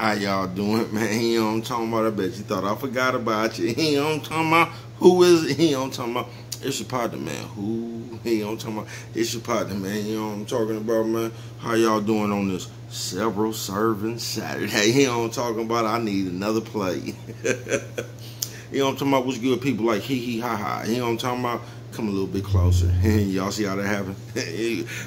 How y'all doing, man? You know what I'm talking about? I bet you thought I forgot about you. You know what I'm talking about? Who is it? You know what I'm talking about? It's your partner, man. Who? You know what I'm talking about? It's your partner, man. You know what I'm talking about, man? How y'all doing on this several serving Saturday? You know what I'm talking about? I need another play. you know what I'm talking about? What's good? People like hee hee ha ha. You know what I'm talking about? Come a little bit closer. Y'all see how that happened?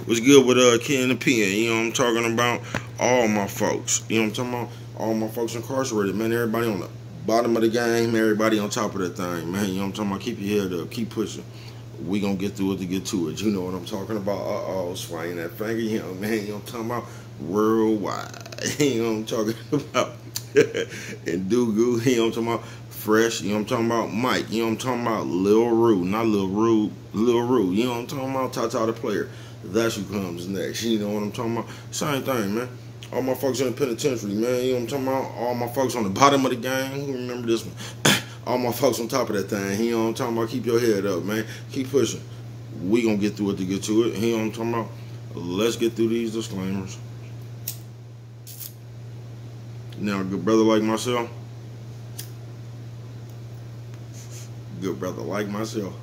What's good with uh Ken and Pen? You know what I'm talking about? All my folks. You know what I'm talking about? All my folks incarcerated, man. Everybody on the bottom of the game, everybody on top of that thing, man. You know what I'm talking about? Keep your head up, keep pushing. We gonna get through it to get to it. You know what I'm talking about? Uh oh, swinging that finger, you know, man. You know what I'm talking about? Worldwide. you know what I'm talking about? and Dugu, you know what I'm talking about? Fresh, you know what I'm talking about? Mike, you know what I'm talking about? Lil Rue, not Lil Rue, Lil Rue, you know what I'm talking about? Tata the player. That's who comes next. You know what I'm talking about? Same thing, man. All my folks in the penitentiary, man. You know what I'm talking about? All my folks on the bottom of the game. Who remember this one? All my folks on top of that thing. You know what I'm talking about? Keep your head up, man. Keep pushing. We gonna get through it to get to it. You know what I'm talking about? Let's get through these disclaimers. Now, a good brother like myself, good brother like myself,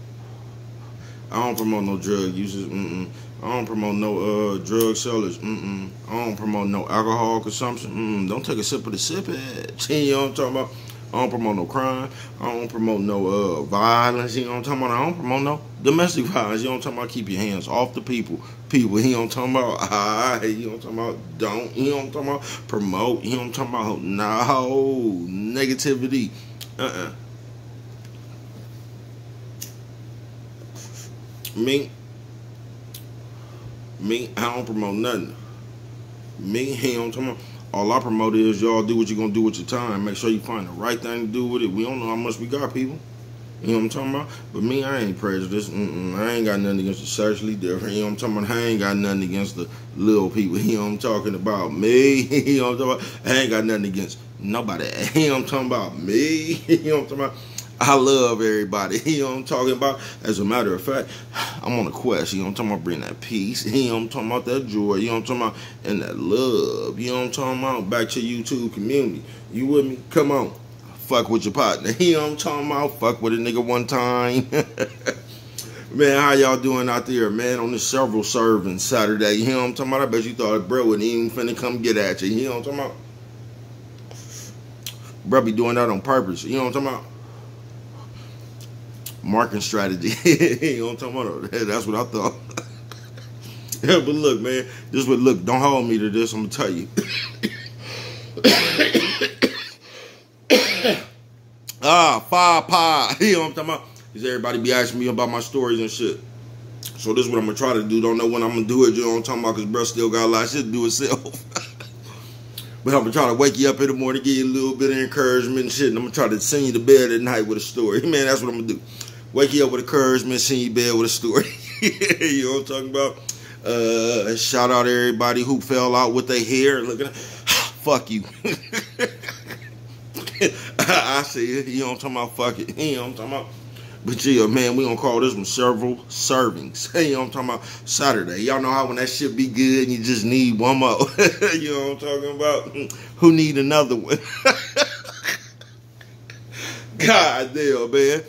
I don't promote no drug users. Mm-mm. I don't promote no uh, drug sellers. Mm-mm. I don't promote no alcohol consumption. Mm-mm. Don't take a sip of the sip it. You know what I'm talking about? I don't promote no crime. I don't promote no uh, violence. You know what I'm talking about? I don't promote no domestic violence. You know what I'm talking about? Keep your hands off the people. People, you know what I'm talking about? I, you know what I'm talking about? Don't, you know what I'm talking about? Promote, you know what I'm talking about? No, negativity. Uh-uh. Me, me, I don't promote nothing. Me, what I'm talking about? All I promote is y'all do what you're gonna do with your time. Make sure you find the right thing to do with it. We don't know how much we got, people. You know what I'm talking about? But me, I ain't prejudiced. Mm-mm. I ain't got nothing against the sexually different. You know what I'm talking about? I ain't got nothing against the little people. You know what I'm talking about? Me. you know what I'm talking about? I ain't got nothing against nobody. You know what I'm talking about? Me. you know what I'm talking about? I love everybody. You know what I'm talking about? As a matter of fact, I'm on a quest. You know what I'm talking about? Bring that peace. You know what I'm talking about? That joy. You know what I'm talking about? And that love. You know what I'm talking about? Back to YouTube community. You with me? Come on. Fuck with your partner. You know what I'm talking about? Fuck with a nigga one time. man, how y'all doing out there, man? On this several serving Saturday. You know what I'm talking about? I bet you thought bro wouldn't even finna come get at you. You know what I'm talking about? Bro be doing that on purpose. You know what I'm talking about? Marketing strategy. you know what I'm talking about? That's what I thought. yeah, but look, man, this would look. Don't hold me to this. I'm gonna tell you. ah, five pie. You know what I'm talking about? Because everybody be asking me about my stories and shit. So this is what I'm gonna try to do. Don't know when I'm gonna do it. You know what I'm talking about? Because bro still got a lot of shit to do itself. but I'm gonna try to wake you up in the morning, give you a little bit of encouragement and shit. And I'm gonna try to send you to bed at night with a story. Man, that's what I'm gonna do wake you up with encouragement, send you bed with a story. you know what I'm talking about? Uh, shout out everybody who fell out with their hair. Look at fuck you. I see it. You know what I'm talking about? Fuck it. You know what I'm talking about? But yeah, man, we gonna call this one several servings. you know what I'm talking about? Saturday. Y'all know how when that shit be good and you just need one more. you know what I'm talking about? Who need another one? God damn, man.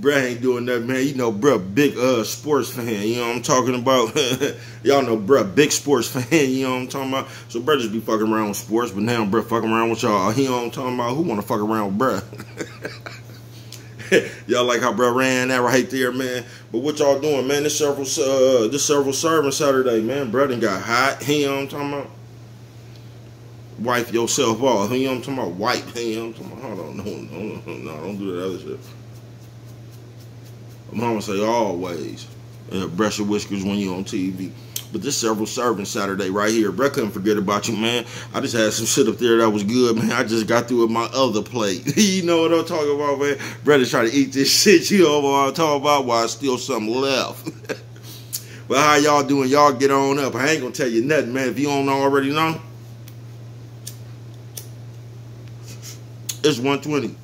Bruh ain't doing that, man. You know, bruh, big uh sports fan. You know what I'm talking about? Y'all know, bruh, big sports fan. You know what I'm talking about? So, bruh just be fucking around with sports, but now, bruh, fucking around with y'all. You know what I'm talking about? Who want to fuck around with bruh? y'all like how bruh ran that right there, man. But what y'all doing, man? This several, uh, this several serving Saturday, man. Bruh done got hot. You know what I'm talking about? Wipe yourself off. You know what I'm talking about? Wipe. You know what I'm talking about? Hold on. No, no, no, no. Don't do that other shit. Mama say always uh, brush your whiskers when you're on TV. But this several serving Saturday right here. Bro, I couldn't forget about you, man. I just had some shit up there that was good, man. I just got through with my other plate. you know what I'm talking about, man? Brother trying to eat this shit. You know what I'm talking about? Why While still something left. but how y'all doing? Y'all get on up. I ain't gonna tell you nothing, man. If you don't already know, it's 120.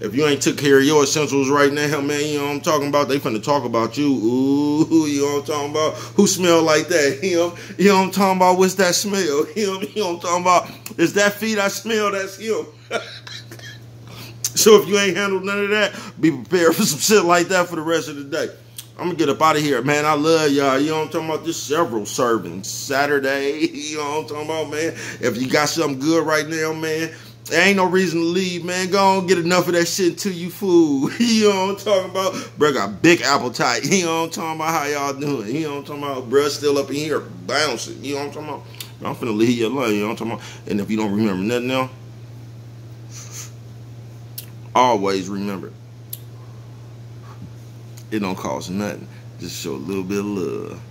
If you ain't took care of your essentials right now, man, you know what I'm talking about? They finna talk about you. Ooh, you know what I'm talking about? Who smell like that? You know, you know what I'm talking about? What's that smell? You know, you know what I'm talking about? Is that feet I smell, that's him. so if you ain't handled none of that, be prepared for some shit like that for the rest of the day. I'm gonna get up out of here, man. I love y'all. You know what I'm talking about? This several servings Saturday. You know what I'm talking about, man? If you got something good right now, man, there ain't no reason to leave, man. Go on, get enough of that shit until you fool. you know what I'm talking about? Bro got big appetite. You know what I'm talking about? How y'all doing? You know what I'm talking about? Bro still up in here bouncing. You know what I'm talking about? I'm finna leave you alone. You know what I'm talking about? And if you don't remember nothing else, always remember it don't cost nothing. Just show a little bit of love.